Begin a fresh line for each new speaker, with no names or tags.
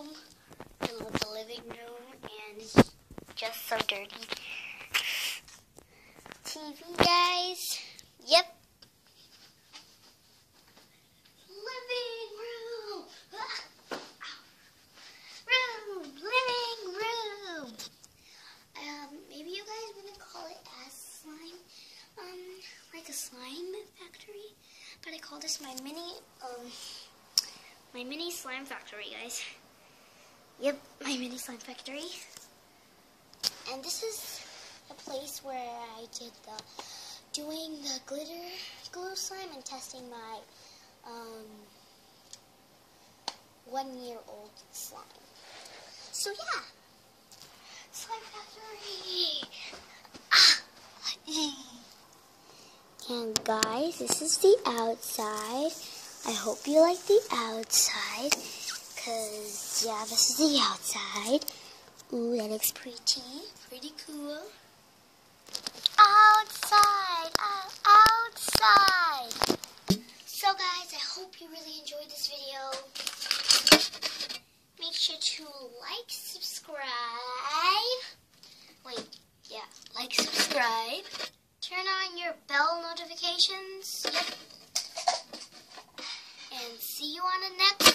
room. The living room, and just so dirty. TV, guys. Yep. Living room. Room. Living room. Um, maybe you guys want to call it as slime. Um, like a slime factory. But I call this my mini, um, my mini slime factory, guys. Yep, my mini slime factory. And this is a place where I did the doing the glitter glue slime and testing my um, one year old slime. So yeah, slime factory. Ah. And guys, this is the outside. I hope you like the outside. Because, yeah, this is the outside. Ooh, that looks pretty. Pretty cool. Outside! Uh, outside! So, guys, I hope you really enjoyed this video. Make sure to like, subscribe. Wait, yeah, like, subscribe. Turn on your bell notifications. Yep. And see you on the next.